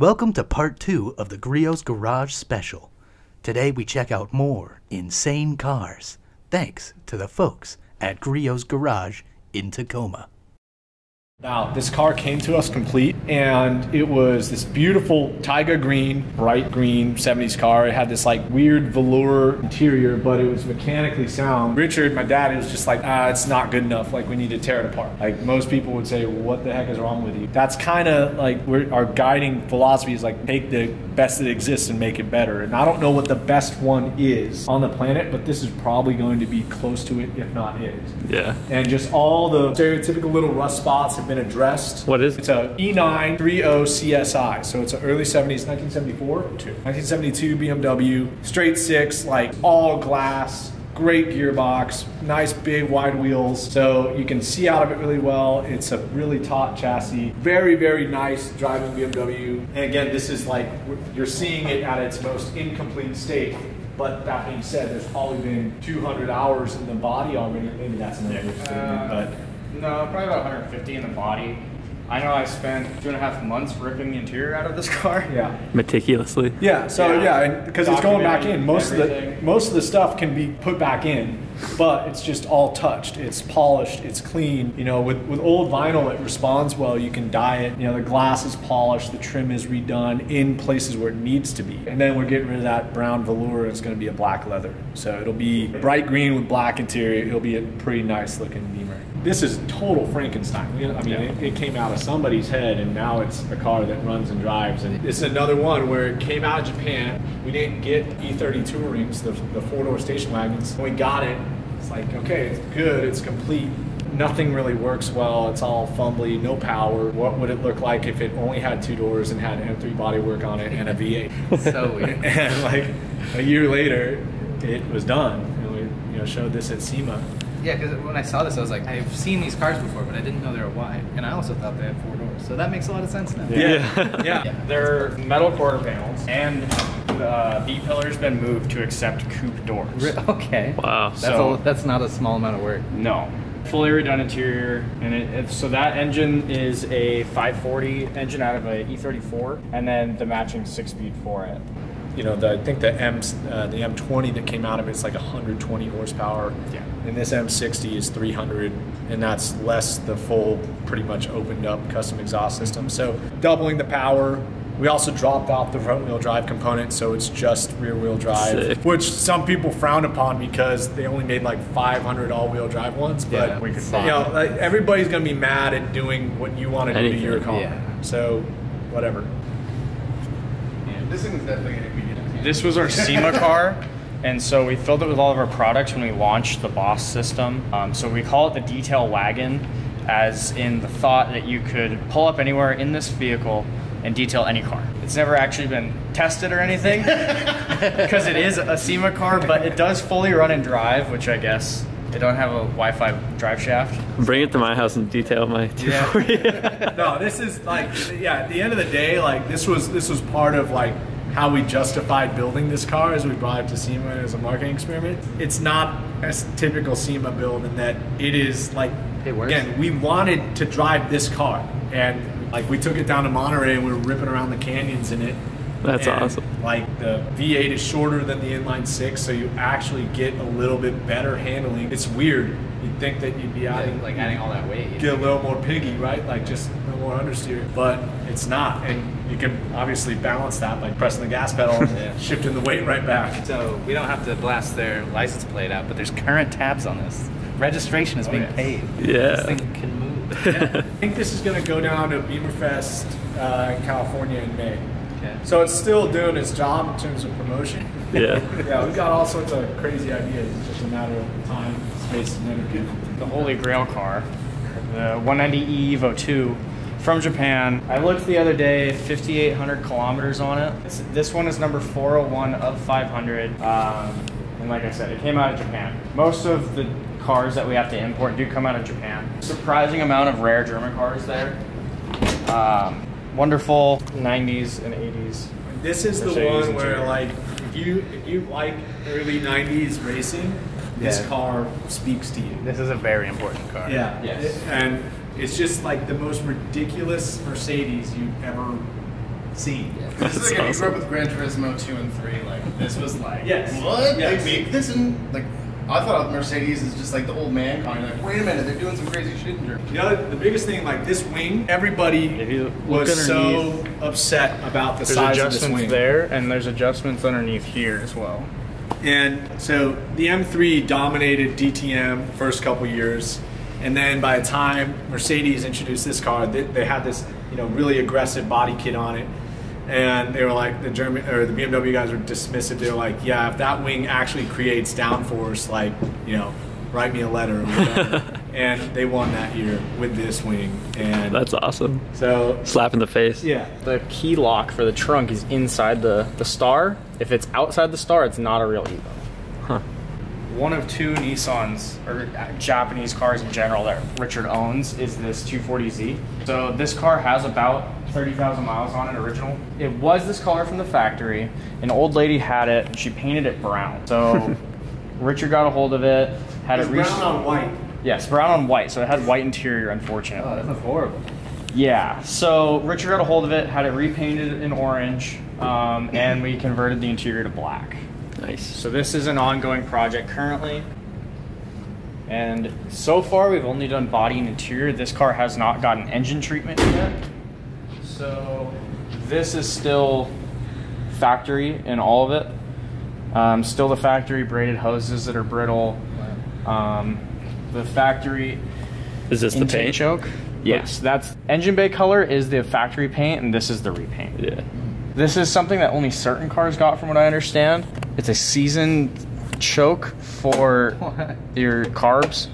Welcome to part two of the Griot's Garage special. Today we check out more insane cars, thanks to the folks at Griot's Garage in Tacoma. Now, this car came to us complete, and it was this beautiful Tiger green, bright green 70s car. It had this like weird velour interior, but it was mechanically sound. Richard, my dad, was just like, ah, it's not good enough. Like, we need to tear it apart. Like, most people would say, what the heck is wrong with you? That's kind of like we're, our guiding philosophy is like, take the best that exists and make it better. And I don't know what the best one is on the planet, but this is probably going to be close to it, if not it. Yeah. And just all the stereotypical little rust spots been addressed. What is it? It's a E9 30 CSI. So it's an early 70s, 1974 to 1972 BMW, straight six, like all glass. Great gearbox, nice big wide wheels, so you can see out of it really well. It's a really taut chassis, very very nice driving BMW. And again, this is like you're seeing it at its most incomplete state. But that being said, there's probably been 200 hours in the body already. Maybe that's an understatement, uh, but No, probably about 150 in the body. I know I spent two and a half months ripping the interior out of this car. yeah. Meticulously. Yeah, so Yeah. yeah, because it's going back in. Documenting Most of the most of the stuff can be put back in, but it's just all touched. It's polished. It's clean. You know, with with old vinyl, it responds well. You can dye it. You know, the glass is polished. The trim is redone in places where it needs to be. And then we're getting rid of that brown velour. It's going to be a black leather. So it'll be bright green with black interior. It'll be a pretty nice looking Beamer. This is total Frankenstein. I mean, it, it came out of somebody's head, and now it's a car that runs and drives. And this is another one where it came out of Japan. We didn't get E30 Tourings, the, the four door station wagons. When we got it, it's like, okay, it's good, it's complete. Nothing really works well. It's all fumbly, no power. What would it look like if it only had two doors and had M3 bodywork on it and a V8? So weird. and like a year later, it was done. And we, you know, showed this at SEMA. Yeah, because when I saw this, I was like, I've seen these cars before, but I didn't know they were wide. And I also thought they had four doors. So that makes a lot of sense now. Yeah. yeah. They're metal quarter panels, and the uh, B pillar's been moved to accept coupe doors. Re- Okay. Wow. That's, So- a, that's not a small amount of work. No. Fully redone interior, and it, it, so that engine is a 540 engine out of a E34, and then the matching six-speed for it. You know, the, I think the M uh, the M20 that came out of it's like 120 horsepower. Yeah. And this M60 is 300, and that's less the full, pretty much opened up custom exhaust system. So doubling the power. We also dropped off the front wheel drive component, so it's just rear wheel drive, Sick. which some people frown upon because they only made like 500 all wheel drive ones. But Yeah, we could you know, like, everybody's gonna be mad at doing what you want to do to your car. yeah. So, whatever. Yeah. This thing's definitely going to be This was our SEMA car, and so we filled it with all of our products when we launched the Boss system. Um, so we call it the detail wagon, as in the thought that you could pull up anywhere in this vehicle and detail any car. It's never actually been tested or anything, because it is a SEMA car, but it does fully run and drive, which I guess they don't have a Wi-Fi drive shaft. Bring it to my house and detail my 240. no, this is like yeah. At the end of the day, like this was this was part of like how we justified building this car as we brought it to SEMA as a marketing experiment. It's not a typical SEMA build in that it is like It works. again we wanted to drive this car and like we took it down to Monterey and we were ripping around the canyons in it. That's And, awesome. Like the V8 is shorter than the inline six, so you actually get a little bit better handling. It's weird. You'd think that you'd be adding like adding all that weight. get a little more piggy, right? Like just a little more understeer. But it's not. And you can obviously balance that by pressing the gas pedal and Yeah. shifting the weight right back. So we don't have to blast their license plate out, but there's current tabs on this. Registration is being yeah. paid. Yeah. This thing can move. I think this is going to go down to Bimmerfest uh, in California in May. Okay. So it's still doing its job in terms of promotion. yeah. yeah, we've got all sorts of crazy ideas. It's just a matter of time, space, and energy. the holy grail car, the 190e Evo 2 from Japan. I looked the other day, 5,800 kilometers on it. It's- this one is number 401 of 500. Um, and like I said, it came out of Japan. Most of the cars that we have to import do come out of Japan. Surprising amount of rare German cars there. Um, wonderful 90s and 80s. This is the one where, like, if you if you like early '90s racing, this Yeah. car speaks to you. This is a very important car. Yeah. Yes. It- and it's just like the most ridiculous Mercedes you've ever seen. This is That's like if you grew up with Gran Turismo 2 and 3, like, this was like, Yes. what? Yes. They make this in, like, I thought Mercedes is just like the old man kind of like, wait a minute, they're doing some crazy shit in Germany. You know, the biggest thing, like this wing, everybody If you look was so upset about the There's size of this adjustments wing. there, and there's adjustments underneath here as well. And so the M3 dominated DTM first couple years, and then by the time Mercedes introduced this car, they, they had this you know really aggressive body kit on it, and they were like the German or the BMW guys were dismissive. They were like, yeah, if that wing actually creates downforce, like you know, write me a letter. Or and they won that year with this wing, and That's awesome. so Slap in the face. yeah. The key lock for the trunk is inside the, the star. If it's outside the star, it's not a real Evo. Huh. One of two Nissans, or uh, Japanese cars in general, that Richard owns is this 240Z. So this car has about 30,000 miles on it original. It was this color from the factory. An old lady had it, and she painted it brown. So Richard got a hold of it, had It's it re- brown on white. Yes, brown on white, so it had white interior, unfortunately. Oh, that sounds horrible. Yeah, so Richard got a hold of it, had it repainted in orange, um, and we converted the interior to black. Nice. So this is an ongoing project currently. And so far, we've only done body and interior. This car has not gotten engine treatment yet. So this is still factory in all of it. Um, still the factory braided hoses that are brittle. Um, the factory Is this the paint? choke. Yes, that's engine bay color is the factory paint, and this is the repaint. Yeah. This is something that only certain cars got, from what I understand. It's a seasoned choke for What? your carbs.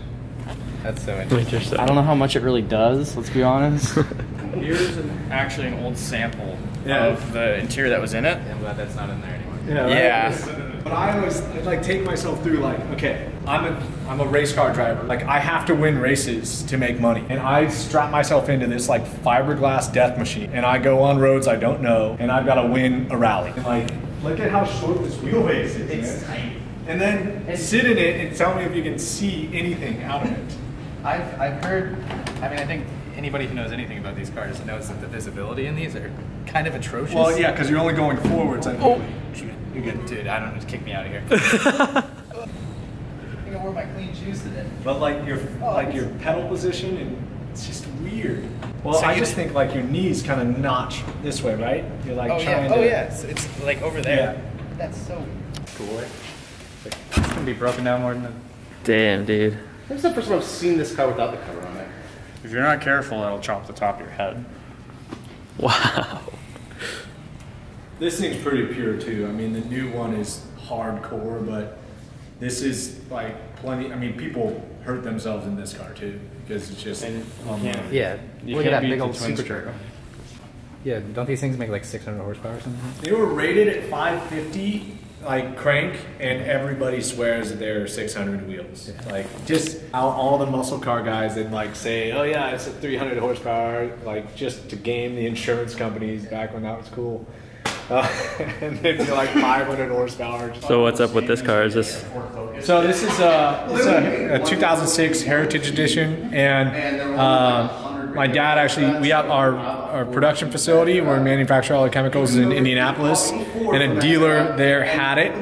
That's so interesting. Interesting. I don't know how much it really does. Let's be honest. Here's an, actually an old sample Yeah. of the interior that was in it. I'm glad that's not in there anymore. Yeah. right? Yeah. But I always I'd like take myself through like, okay, I'm a I'm a race car driver. Like I have to win races to make money. And I strap myself into this like fiberglass death machine. And I go on roads I don't know and I've got to win a rally. And like look at how short this wheelbase is. It's tiny. And then sit in it and tell me if you can see anything out of it. I've, I've heard, I mean, I think anybody who knows anything about these cars knows that the visibility in these are kind of atrocious. Well, yeah, because you're only going forwards. Like, oh, You're good. Dude, I don't just kick me out of here. I think I wore my clean shoes today. But like your oh, like your pedal position and it's just weird. Well, So I just think like your knees kind of notch this way, right? You're like oh, trying oh, yeah. to. Oh, yeah. So it's like over there. Yeah. That's so cool. It's going to be broken down more than a Damn, dude. This is the first time I've seen this car without the cover on it. If you're not careful, it'll chop the top of your head. Wow. This thing's pretty pure too. I mean, the new one is hardcore, but this is like plenty. I mean, people hurt themselves in this car too because it's just. And um, yeah. Yeah. You Look at can't that big old twin supercharger. stroke. Yeah, don't these things make like 600 horsepower or something? They were rated at 550, like crank, and everybody swears that they're 600 wheels. Like just all, all the muscle car guys that like say, "Oh yeah, it's a 300 horsepower," like just to game the insurance companies back when that was cool. Uh, and they'd be like 500 horsepower. So what's up with this car? Is this So this is a, this is a, a 2006 Heritage Edition, and um, my dad actually we have our our production facility where we manufacture all the chemicals is in Indianapolis, and a dealer there had it,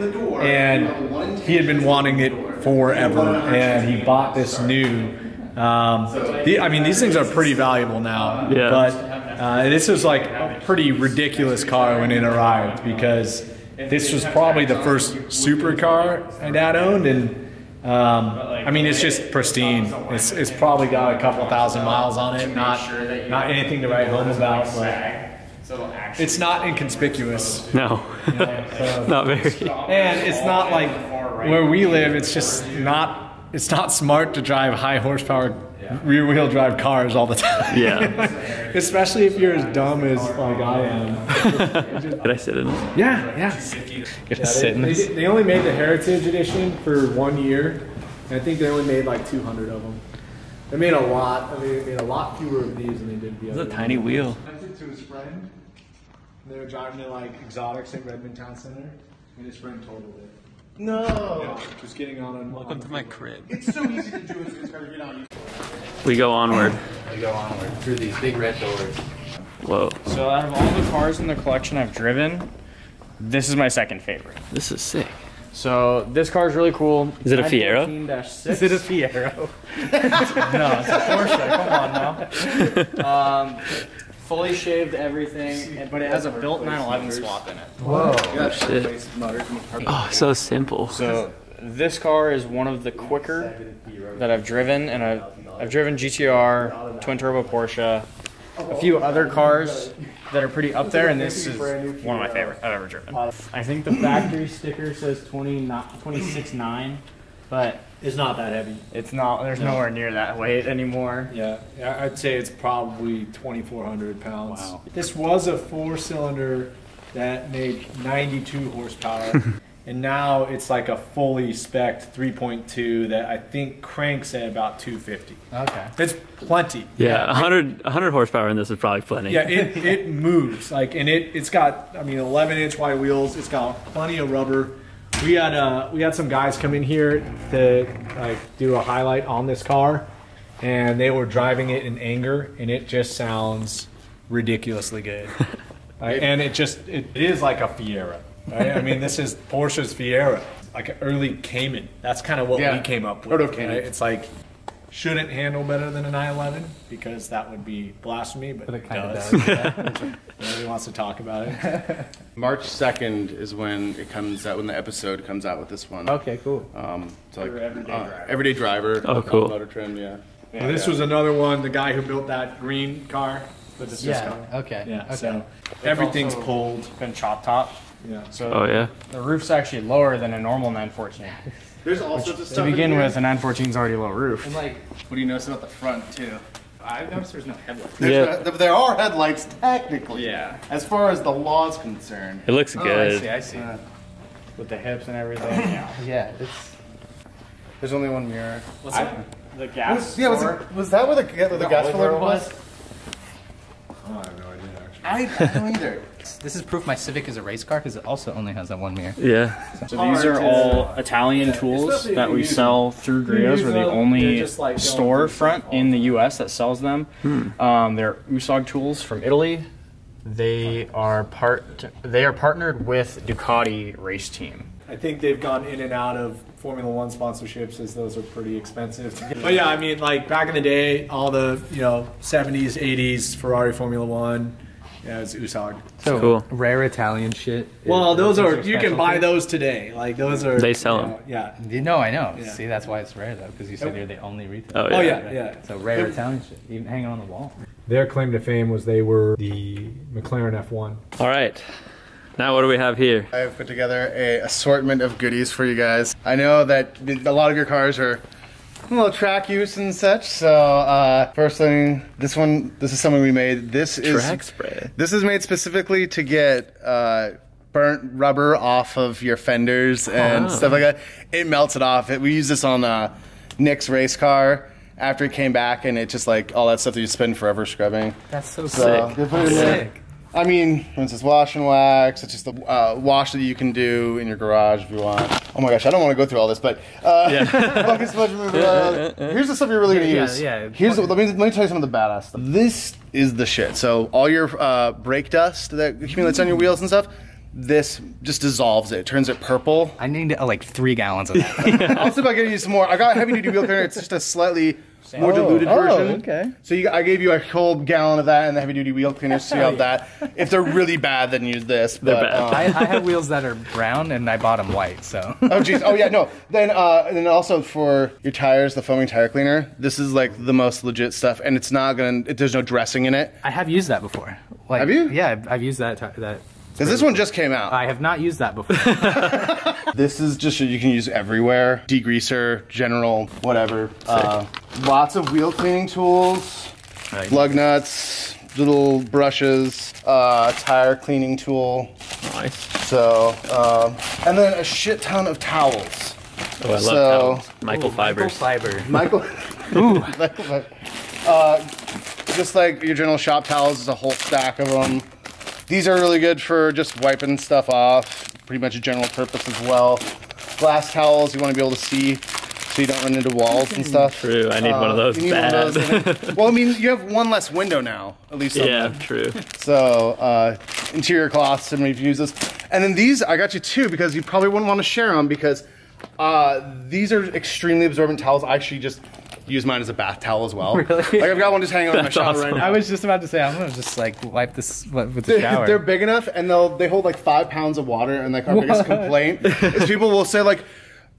and he had been wanting it forever, and he bought this new. Um, the, I mean, these things are pretty valuable now, Yeah. but uh, this was like a pretty ridiculous car when it arrived because this was probably the first supercar my dad owned, and um, I mean it's just pristine. It's, it's probably got a couple thousand miles on it, not not anything to write home about, but it's not inconspicuous. no? So- Not very. and it's not like where we live. It's just not. It's not smart to drive high horsepower rear wheel drive cars all the time. Yeah. Especially if you're as dumb as like I am. Did I sit in it? Yeah, yeah. Get to Yeah, sit they, in they, this. they only made the Heritage Edition for one year. And I think they only made like 200 of them. They made a lot. I mean, they made a lot fewer of these than they did the It's other. a tiny wheel. Sent it to his friend. They were driving to like exotics at Redmond Town Center, and his friend totaled it. No. Just getting on and Welcome to my crib. It's so easy to do with these cars if you're not used We go onward. We go onward through these big red doors. Whoa, So out of all the cars in the collection I've driven, this is my second favorite. this is sick. So this car is really cool. Is it a Fiero? Is it a Fiero? no, it's a Porsche. Come on now. Um, fully shaved everything, but it has a built 911 swap in it. Yeah, shit. replace motors. Oh, so simple. So this car is one of the quicker that I've driven, and I've, I've driven GTR, twin turbo Porsche, a few other cars that are pretty up there, and this is one of my favorite I've ever driven. I think the factory sticker says 20, 26.9, but It's not that heavy. it's not. There's nowhere near that weight anymore. Yeah, I'd say it's probably 2,400 pounds. Wow. This was a four cylinder that made 92 horsepower. and now it's like a fully spec 3.2 that I think cranks at about 250. Okay. It's plenty. Yeah, 100, 100 horsepower in this is probably plenty. Yeah, it, it moves like, and it it's got I mean 11 inch wide wheels. It's got plenty of rubber. We had uh we had some guys come in here to like do a highlight on this car, and they were driving it in anger, and it just sounds ridiculously good. Right? And it just it, it is like a Fiero. Right? I mean, this is Porsche's Fiero, like an early Cayman. That's kind of what Yeah. we came up with. Proto Cayman. right? It's like shouldn't handle better than a 911 because that would be blasphemy, but, But it kind of does. does. yeah. Nobody wants to talk about it. March 2nd is when it comes out, when the episode comes out with this one. okay, cool. Um, it's like Everyday uh, Driver. Everyday driver. Oh, cool. Motor trim, yeah. Well, this was another one. The guy who built that green car, but it's just Yeah. car. Okay. Yeah. Okay. So everything's pulled. Been chop top. Yeah. So Oh, yeah. the roof's actually lower than a normal 914. There's all sorts of To stuff. in begin here. with, a 914 is already low roof. And like, What do you notice about the front, too? I've noticed there's no headlights. There's Yeah. no- there are headlights, technically. Yeah. As far as the law is concerned. It looks Oh, I see. I see. Uh, With the hips and everything. yeah. yeah, it's. there's only one mirror. What's I- that? The gas. Was, yeah, was, it, was that where the, where the, The gas olive filler oil was? Oh, I have no idea. Actually. I, I don't either. This is proof my Civic is a race car because it also only has that one mirror. Yeah. So these are all Italian tools especially that we use sell through you Griot's. We're the only they're just like storefront in the U.S. that sells them. Um, they're Usag tools from Italy. They are part. They are partnered with Ducati race team. I think they've gone in and out of Formula One sponsorships as those are pretty expensive. But yeah, I mean, like back in the day, all the you know 70s, 80s Ferrari Formula One, yeah, it was Usag. So Cool. rare Italian shit. Well, those are you can buy those today. Like those are They sell you 'em. know, Yeah. You know, I know. Yeah. See, that's why it's rare though, because you said oh. you're the only retailer. Oh, Oh yeah. yeah, yeah. So rare Italian shit, even hanging on the wall. Their claim to fame was they were the McLaren F1. All right. Now, what do we have here? I have put together a assortment of goodies for you guys. I know that a lot of your cars are a little track use and such. So uh, first thing, this one, this is something we made. This is Track spray. This is made specifically to get uh, burnt rubber off of your fenders and stuff like that. It melts it off. It, we use this on uh, Nick's race car. After it came back, and it just like all that stuff that you spend forever scrubbing. That's so So Sick. they put it in there. Sick. I mean, for instance, wash and wax. It's just the uh, wash that you can do in your garage if you want. Oh my gosh, I don't want to go through all this, but uh, bucket smudge remover. Uh, here's the stuff you're really gonna Yeah, use. yeah. Here's the, let me let me tell you some of the badass stuff. This is the shit. So all your uh, brake dust that accumulates on your wheels and stuff, this just dissolves it, turns it purple. I need uh, like three gallons of that. I'll see if I can use some more. I got heavy duty wheel cleaner. It's just a slightly more diluted Oh, version. okay. So you, I gave you a whole gallon of that and the heavy duty wheel cleaner. So you have that. If they're really bad, then use this. They're but, bad. um, I, I have wheels that are brown, and I bought them white. So oh jeez. Oh yeah. No. Then uh, and then also for your tires, the foaming tire cleaner. This is like the most legit stuff, and it's not gonna. It, there's no dressing in it. I have used that before. Like, Have you? Yeah, I've, I've used that. That Because this one just came out. I have not used that before. This is just you can use everywhere. Degreaser, general, whatever. Uh, lots of wheel cleaning tools, Right. lug nuts, little brushes, uh, tire cleaning tool. Nice. So, um, and then a shit ton of towels. Oh, I love So- towels. Michael Fibers. fiber. Michael. Ooh. uh, just like your general shop towels, is a whole stack of them. These are really good for just wiping stuff off. Pretty much a general purpose as well. Glass towels, you want to be able to see so you don't run into walls and stuff. True, I need one of Uh, those bad. of those, well, I mean, you have one less window now, at least. yeah, the- true. So uh, interior cloths and we've used this, and then these I got you two because you probably wouldn't want to share them because uh, these are extremely absorbent towels. I actually just use mine as a bath towel as well. Really? Like I've got one just hanging over my shower awesome. right now. I was just about to say I'm gonna just like wipe this with the They're, shower. they're big enough, and they'll they hold like five pounds of water. And like our biggest complaint is people will say like,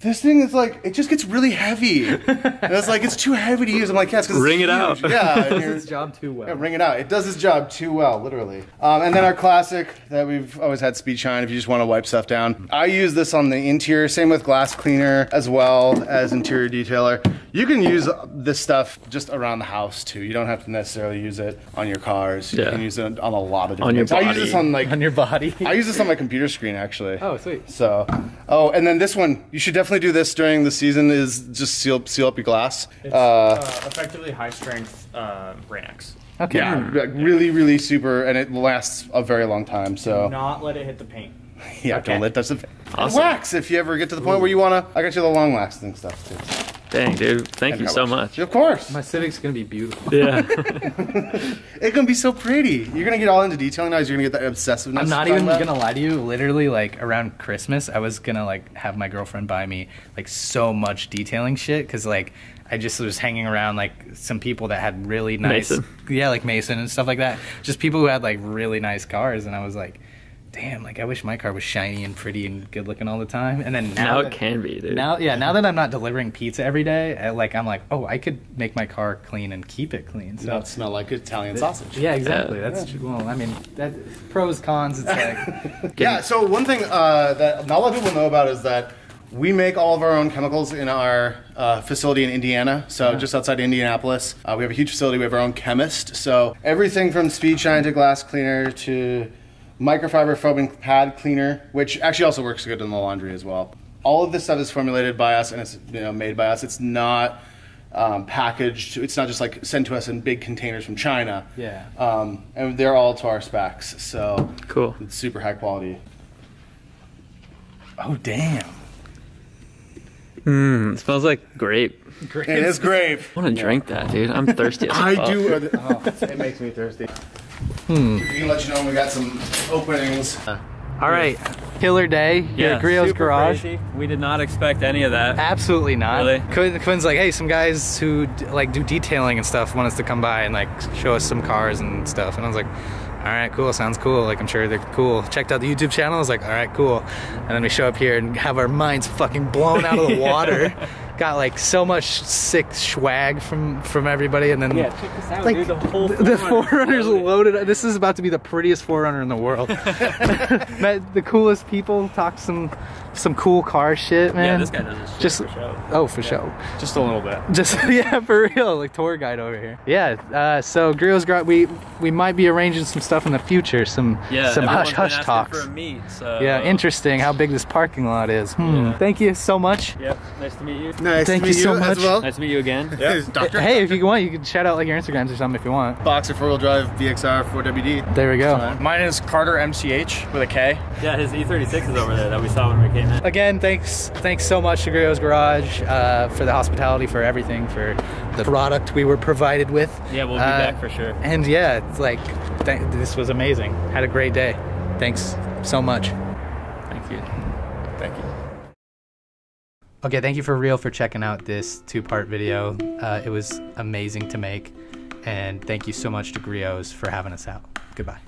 "This thing is like it just gets really heavy." and it's like it's too heavy to use. I'm like, "Yeah, it's 'cause it's Wring it huge." out. Yeah, and Does its job too well. yeah, wring it out. It does its job too well, literally. Um, and then our classic that we've always had speed shine if you just want to wipe stuff down. I use this on the interior, same with glass cleaner as well as interior detailer. You can use this stuff just around the house too. You don't have to necessarily use it on your cars. You Yeah. can use it on a lot of different On your things. I use body. this on like on your body. I use this on my computer screen actually. oh, sweet. So, oh, and then this one, you should definitely do this during the season. Is just seal seal up your glass. Uh, effectively high strength uh, Rain-X. Okay. Yeah, like, really, really super, and it lasts a very long time. So Not let it hit the paint. yeah, Okay. don't let that. And Awesome. wax if you ever get to the point where you wanna. I got you the long lasting stuff too. Dang, dude. Thank you so wash. much. Of course, My Civic's gonna be beautiful. Yeah. it's gonna be so pretty. You're gonna get all into detailing now. You're gonna get that obsessiveness. I'm not even gonna lie to you. Literally, like around Christmas, I was gonna like have my girlfriend buy me like so much detailing shit because like I just was hanging around like some people that had really nice, Mason. yeah, like Mason and stuff like that. Just people who had like really nice cars, and I was like, damn, like I wish my car was shiny and pretty and good looking all the time. And then now, now that- it can be, dude. Now, yeah, now that I'm not delivering pizza every day, I, like I'm like, oh, I could make my car clean and keep it clean. So Not smell like Italian sausage. yeah, exactly. That's true. well, I mean, that pros cons. It's like. Yeah. So one thing uh, that not a lot of people know about is that we make all of our own chemicals in our uh, facility in Indiana. So just outside Indianapolis, uh, we have a huge facility. We have our own chemist. So everything from speed shine to glass cleaner to microfiber foaming pad cleaner, which actually also works good in the laundry as well. All of this stuff is formulated by us and it's you know made by us. It's not. Um, packaged. It's not just like sent to us in big containers from China. Yeah. Um, and they're all to our specs. So Cool. it's super high quality. Oh damn! Mm, it smells like grape. grape. It is grape. I want to drink that, dude. I'm thirsty. As I fuck. do. uh, oh, it makes me thirsty. Hmm. We can let you know when we got some openings. All right, killer day here at Griot's super Garage. crazy. We did not expect any of that. Absolutely not. Really? Quinn, Quinn's like, hey, some guys who like do detailing and stuff want us to come by and like show us some cars and stuff. And I was like, all right, cool, sounds cool. Like I'm sure they're cool. Checked out the YouTube channel. I was like, all right, cool. And then we show up here and have our minds fucking blown out of the water. Got like so much sick swag from from everybody, and then check this out, like dude. The whole the 4Runner's loaded. This is about to be the prettiest 4Runner in the world. Met the coolest people. Talked some some cool car shit, man. Yeah, this guy does shit Just for show. oh, for sure. Just a little bit. Just yeah, for real, like tour guide over here. Yeah. Uh, so Griot's Garage, we we might be arranging some stuff in the future. Some Yeah, some hush hush talks. Meet, so Yeah, interesting how big this parking lot is. Hmm. Yeah. Thank you so much. Yep. Nice to meet you. Nice Thank to you meet so you much. as well. Nice to meet you again. Doctor. Hey, if you want, you can shout out like your Instagrams or something if you want. Boxer four wheel drive VXR 4WD. There we go. Mine is Carter MCH with a K. Yeah, his E36 is over there that we saw when we came in. Again, thanks thanks so much to Griot's Garage uh, for the hospitality, for everything, for the product we were provided with. Yeah, we'll be Uh, back for sure. And yeah, it's like th- this was amazing. Had a great day. Thanks so much. Thank you. Thank you. Okay, thank you for real for checking out this two-part video. Uh, it was amazing to make, and thank you so much to Griots for having us out. Goodbye.